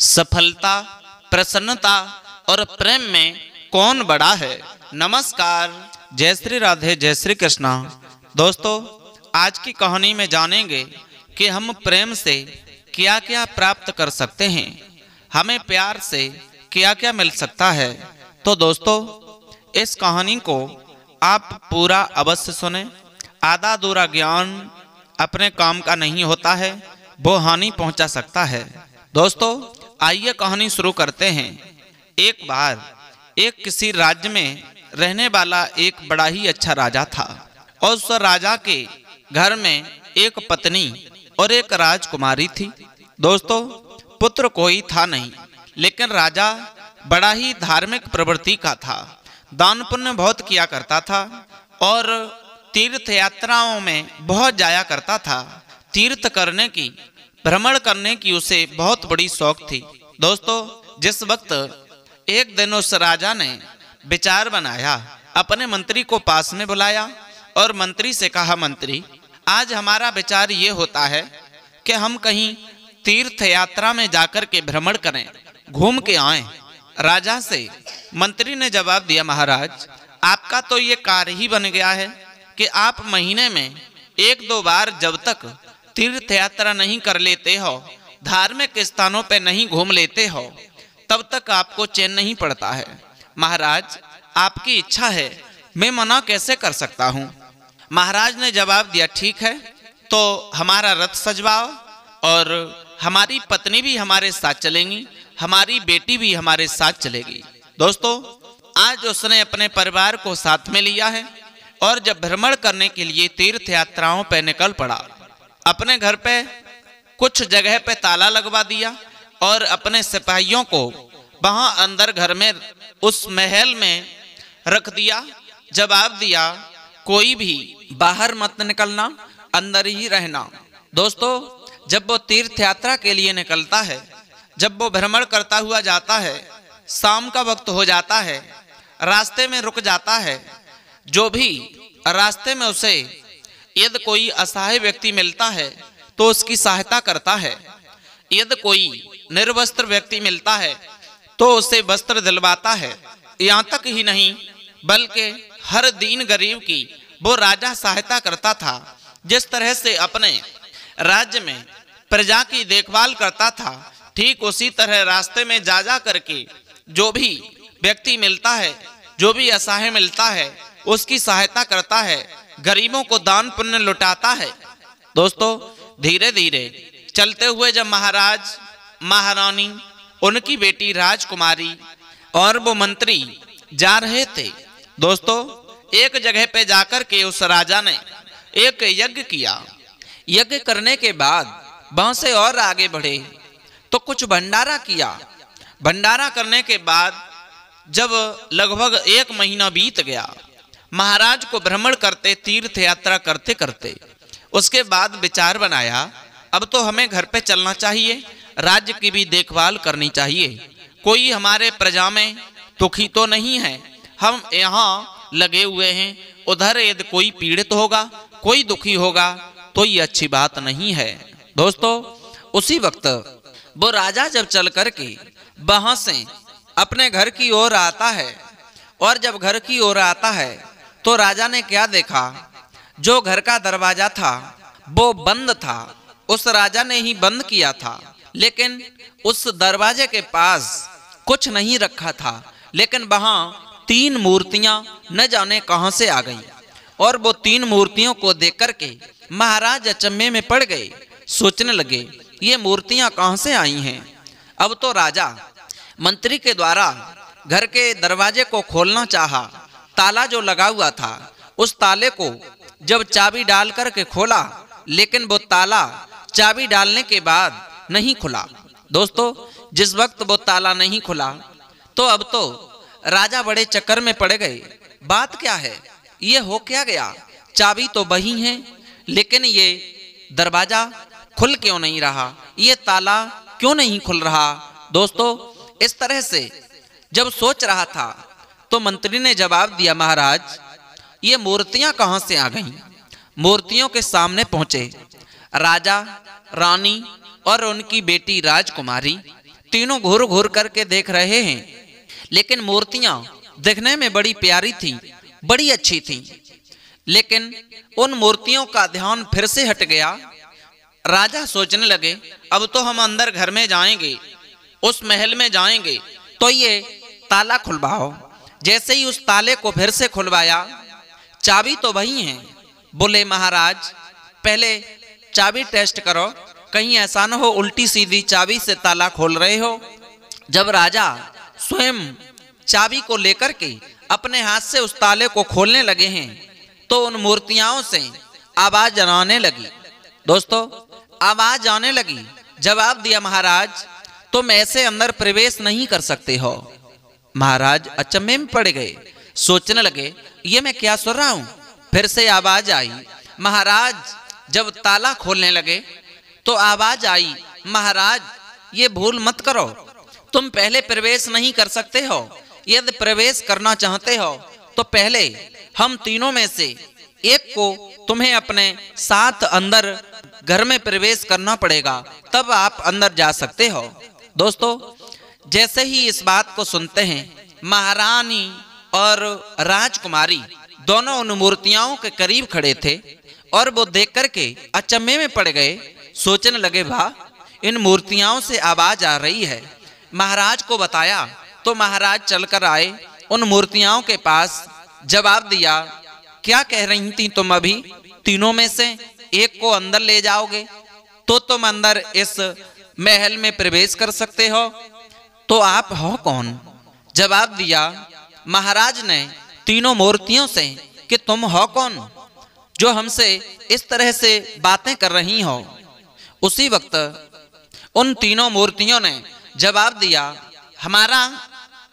सफलता, प्रसन्नता और प्रेम में कौन बड़ा है? नमस्कार। जय श्री राधे, जय श्री कृष्णा। दोस्तों, आज की कहानी में जानेंगे कि हम प्रेम से क्या क्या प्राप्त कर सकते हैं। हमें प्यार से क्या क्या मिल सकता है। तो दोस्तों, इस कहानी को आप पूरा अवश्य सुने। आधा दूरा ज्ञान अपने काम का नहीं होता है, वो हानि पहुँचा सकता है। दोस्तों आइए कहानी शुरू करते हैं। एक बार, एक किसी राज्य में रहने वाला एक बड़ा ही अच्छा राजा था और उस राजा के घर में एक पत्नी और एक राजकुमारी थी। दोस्तों, पुत्र कोई था नहीं, लेकिन राजा बड़ा ही धार्मिक प्रवृत्ति का था। दान पुण्य बहुत किया करता था और तीर्थ यात्राओं में बहुत जाया करता था। तीर्थ करने की, भ्रमण करने की उसे बहुत बड़ी शौक थी। दोस्तों, जिस वक्त एक दिन उस राजा ने विचार बनाया, अपने मंत्री को पास में बुलाया और मंत्री से कहा, मंत्री, आज हमारा विचार ये होता है कि हम कहीं तीर्थ यात्रा में जाकर के भ्रमण करें, घूम के आए। राजा से मंत्री ने जवाब दिया, महाराज, आपका तो ये कार्य ही बन गया है कि आप महीने में एक दो बार जब तक तीर्थ यात्रा नहीं कर लेते हो धार्मिक स्थानों पर नहीं घूम लेते हो, तब तक आपको चैन नहीं पड़ता है। महाराज, आपकी इच्छा है, मैं मना कैसे कर सकता हूँ? महाराज ने जवाब दिया, ठीक है तो हमारा रथ सजवाओ और हमारी पत्नी भी हमारे साथ चलेंगी, हमारी बेटी भी हमारे साथ चलेगी। दोस्तों, आज उसने अपने परिवार को साथ में लिया है और जब भ्रमण करने के लिए तीर्थ यात्राओं पर निकल पड़ा, अपने घर पे कुछ जगह पे ताला लगवा दिया और अपने सिपाहियों को वहाँ अंदर घर में उस महल में रख दिया, जवाब दिया, कोई भी बाहर मत निकलना, अंदर ही रहना। दोस्तों, जब वो तीर्थ यात्रा के लिए निकलता है, जब वो भ्रमण करता हुआ जाता है, शाम का वक्त हो जाता है, रास्ते में रुक जाता है, जो भी रास्ते में उसे यदि कोई असहाय व्यक्ति मिलता है तो उसकी सहायता करता है। यदि कोई निर्वस्त्र व्यक्ति मिलता है तो उसे वस्त्र दिलवाता है। यहाँ तक ही नहीं, बल्कि हर दीन गरीब की वो राजा सहायता करता था, जिस तरह से अपने राज्य में प्रजा की देखभाल करता था, ठीक उसी तरह रास्ते में जा जा करके जो भी व्यक्ति मिलता है, जो भी असहाय मिलता है, उसकी सहायता करता है, गरीबों को दान पुण्य लुटाता है। दोस्तों धीरे धीरे चलते हुए जब महाराज, महारानी, उनकी बेटी राजकुमारी और वो मंत्री जा रहे थे, दोस्तों, एक जगह पे जाकर के उस राजा ने एक यज्ञ किया। यज्ञ करने के बाद वहाँ से और आगे बढ़े तो कुछ भंडारा किया। भंडारा करने के बाद जब लगभग एक महीना बीत गया, महाराज को भ्रमण करते, तीर्थ यात्रा करते करते उसके बाद विचार बनाया, अब तो हमें घर पे चलना चाहिए, राज्य की भी देखभाल करनी चाहिए। कोई हमारे प्रजा में दुखी तो नहीं है, हम यहाँ लगे हुए हैं, उधर यदि कोई पीड़ित होगा, कोई दुखी होगा तो ये अच्छी बात नहीं है। दोस्तों, उसी वक्त वो राजा जब चल करके वहाँ से अपने घर की ओर आता है, और जब घर की ओर आता है तो राजा ने क्या देखा? जो घर का दरवाज़ा था, वो बंद था। उस राजा ने ही बंद किया था। लेकिन उस दरवाजे के पास कुछ नहीं रखा था। लेकिन वहाँ तीन मूर्तियाँ न जाने कहाँ से आ गईं। और वो तीन मूर्तियों को देख करके महाराज अचम्भे में पड़ गए। सोचने लगे, ये मूर्तियाँ कहाँ से आई हैं? अब तो राजा मंत्री के द्वारा घर के दरवाजे को खोलना चाहा। ताला जो लगा हुआ था, उस ताले को जब चाबी डाल करके खोला, लेकिन वो ताला चाबी डालने के बाद नहीं खुला। दोस्तों, जिस वक्त वो ताला नहीं खुला तो अब तो राजा बड़े चक्कर में पड़ गए। बात क्या है? ये हो क्या गया? चाबी तो वही है, लेकिन ये दरवाज़ा खुल क्यों नहीं रहा? ये ताला क्यों नहीं खुल रहा? दोस्तों, इस तरह से जब सोच रहा था तो मंत्री ने जवाब दिया, महाराज ये मूर्तियाँ कहाँ से आ गईं? मूर्तियों के सामने पहुँचे। राजा, रानी और उनकी बेटी राजकुमारी तीनों घूर घूर करके देख रहे हैं। लेकिन मूर्तियाँ देखने में बड़ी प्यारी थी, बड़ी अच्छी थी। लेकिन उन मूर्तियों का ध्यान फिर से हट गया। राजा सोचने लगे, अब तो हम अंदर घर में जाएँगे, उस महल में जाएँगे तो ये ताला खुलवाओ। जैसे ही उस ताले को फिर से खुलवाया चाबी तो वही है। बोले, महाराज, पहले चाबी टेस्ट करो। कहीं ऐसा न हो, उल्टी सीधी चाबी से ताला खोल रहे हो। जब राजा स्वयं चाबी को लेकर के अपने हाथ से उस ताले को खोलने लगे हैं तो उन मूर्तियाओं से आवाज़ आने लगी। दोस्तों, आवाज़ आने लगी। जवाब दिया, महाराज, तुम ऐसे अंदर प्रवेश नहीं कर सकते हो महाराज अचंभे में पड़ गए। सोचने लगे, ये मैं क्या सुन रहा हूँ? फिर से आवाज़ आई, महाराज, जब ताला खोलने लगे तो आवाज़ आई, महाराज, ये भूल मत करो, तुम पहले प्रवेश नहीं कर सकते हो। यदि प्रवेश करना चाहते हो तो पहले हम तीनों में से एक को तुम्हें अपने साथ अंदर घर में प्रवेश करना पड़ेगा, तब आप अंदर जा सकते हो। दोस्तों, जैसे ही इस बात को सुनते हैं, महारानी और राजकुमारी दोनों उन मूर्तियों के करीब खड़े थे और वो देख करके अचंभे में पड़ गए। सोचने लगे भा इन मूर्तियों से आवाज़ आ रही है। महाराज को बताया तो महाराज चलकर आए, उन मूर्तियों के पास जवाब दिया, क्या कह रही थी तुम अभी? तीनों में से एक को अंदर ले जाओगे? तो तुम अंदर इस महल में प्रवेश कर सकते हो। तो आप हो कौन? जवाब दिया महाराज ने तीनों मूर्तियों से कि तुम हो कौन, जो हमसे इस तरह से बातें कर रही हो। उसी वक्त उन तीनों मूर्तियों ने जवाब दिया, हमारा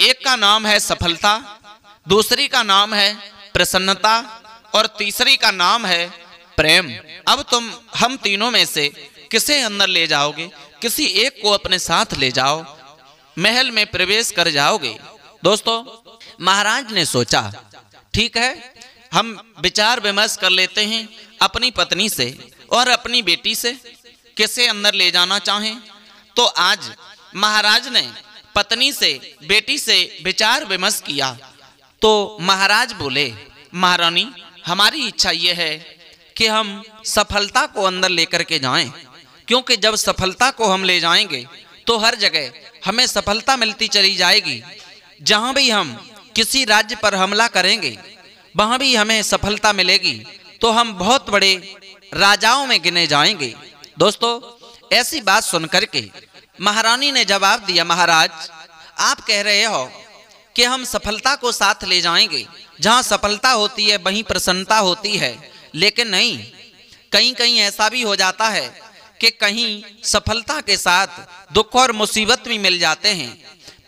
एक का नाम है सफलता, दूसरी का नाम है प्रसन्नता, और तीसरी का नाम है प्रेम। अब तुम, हम तीनों में से किसे अंदर ले जाओगे? किसी एक को अपने साथ ले जाओ। महल में प्रवेश कर जाओगे। दोस्तों महाराज ने सोचा, ठीक है, हम विचार विमर्श कर लेते हैं अपनी पत्नी से और अपनी बेटी से, किसे अंदर ले जाना चाहें? तो आज महाराज ने पत्नी से, बेटी से विचार विमर्श किया। तो महाराज बोले, महारानी, हमारी इच्छा यह है कि हम सफलता को अंदर लेकर के जाएँ, क्योंकि जब सफलता को हम ले जाएँगे तो हर जगह हमें सफलता मिलती चली जाएगी। जहाँ भी हम किसी राज्य पर हमला करेंगे, वहाँ भी हमें सफलता मिलेगी तो हम बहुत बड़े राजाओं में गिने जाएँगे। दोस्तों, ऐसी बात सुनकर के महारानी ने जवाब दिया, महाराज, आप कह रहे हो कि हम सफलता को साथ ले जाएँगे। जहाँ सफलता होती है, वहीं प्रसन्नता होती है। लेकिन नहीं कहीं कहीं ऐसा भी हो जाता है कि कहीं सफलता के साथ दुख और मुसीबत भी मिल जाते हैं।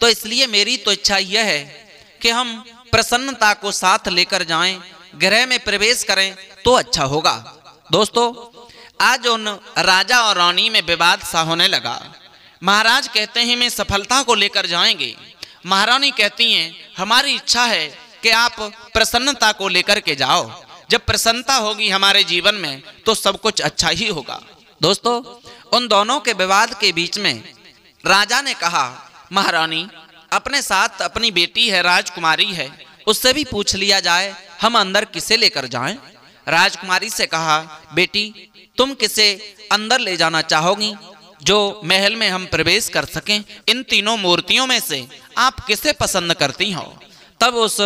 तो इसलिए मेरी तो इच्छा यह है कि हम प्रसन्नता को साथ लेकर जाएँ, गृह में प्रवेश करें तो अच्छा होगा। दोस्तों, आज उन राजा और रानी में विवाद सा होने लगा। महाराज कहते हैं, मैं सफलता को लेकर जाएँगे। महारानी कहती हैं, हमारी इच्छा है कि आप प्रसन्नता को लेकर के जाओ। जब प्रसन्नता होगी हमारे जीवन में तो सब कुछ अच्छा ही होगा। दोस्तों, उन दोनों के विवाद के बीच में राजा ने कहा, महारानी अपने साथ अपनी बेटी है, राजकुमारी है, उससे भी पूछ लिया जाए, हम अंदर किसे लेकर जाएँ? राजकुमारी से कहा, बेटी, तुम किसे अंदर ले जाना चाहोगी, जो महल में हम प्रवेश कर सकें, इन तीनों मूर्तियों में से आप किसे पसंद करती हो? तब उस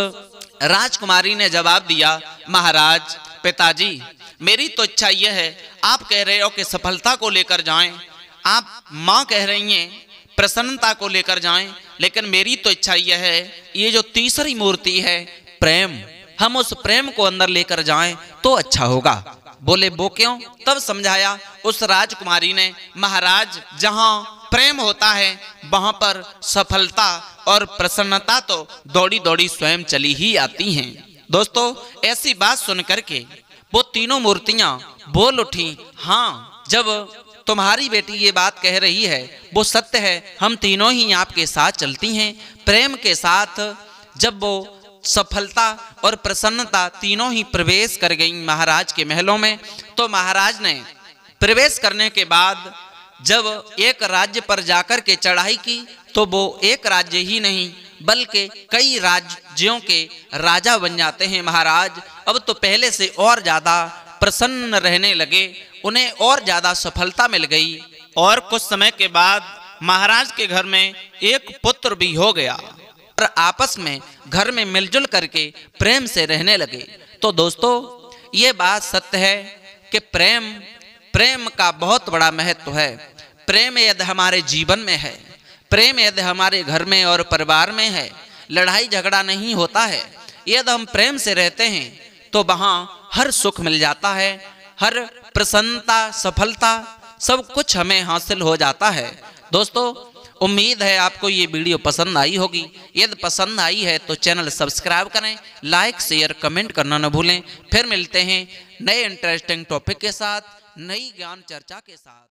राजकुमारी ने जवाब दिया, महाराज, पिताजी, मेरी तो इच्छा यह है, आप कह रहे हो कि सफलता को लेकर जाएँ। आप माँ कह रही हैं प्रसन्नता को लेकर जाएँ। लेकिन मेरी तो इच्छा यह है, ये जो तीसरी मूर्ति है, प्रेम। हम उस प्रेम को अंदर लेकर जाएँ तो अच्छा होगा। बोले वो क्यों? तब समझाया, उस राजकुमारी ने, महाराज, जहाँ प्रेम होता है, वहाँ पर सफलता और प्रसन्नता तो दौड़ी दौड़ी स्वयं चली ही आती हैं। दोस्तों, ऐसी बात सुन करके वो तीनों मूर्तियाँ बोल उठी हाँ जब तुम्हारी बेटी ये बात कह रही है, वो सत्य है, हम तीनों ही आपके साथ चलती हैं। प्रेम के साथ जब वो सफलता और प्रसन्नता तीनों ही प्रवेश कर गई महाराज के महलों में तो महाराज ने प्रवेश करने के बाद जब एक राज्य पर जाकर के चढ़ाई की तो वो एक राज्य ही नहीं, बल्कि कई राज्यों के राजा बन जाते हैं महाराज। अब तो पहले से और ज़्यादा प्रसन्न रहने लगे, उन्हें और ज़्यादा सफलता मिल गई। और कुछ समय के बाद महाराज के घर में एक पुत्र भी हो गया। और आपस में घर में मिलजुल करके प्रेम से रहने लगे। तो दोस्तों, ये बात सत्य है कि प्रेम प्रेम का बहुत बड़ा महत्व है। प्रेम यदि हमारे जीवन में है, प्रेम यदि हमारे घर में और परिवार में है, लड़ाई झगड़ा नहीं होता है। यदि हम प्रेम से रहते हैं तो वहाँ हर सुख मिल जाता है, हर प्रसन्नता, सफलता, सब कुछ हमें हासिल हो जाता है। दोस्तों, उम्मीद है आपको ये वीडियो पसंद आई होगी। यदि पसंद आई है तो चैनल सब्सक्राइब करें, लाइक, शेयर, कमेंट करना न भूलें। फिर मिलते हैं नए इंटरेस्टिंग टॉपिक के साथ, नई ज्ञान चर्चा के साथ।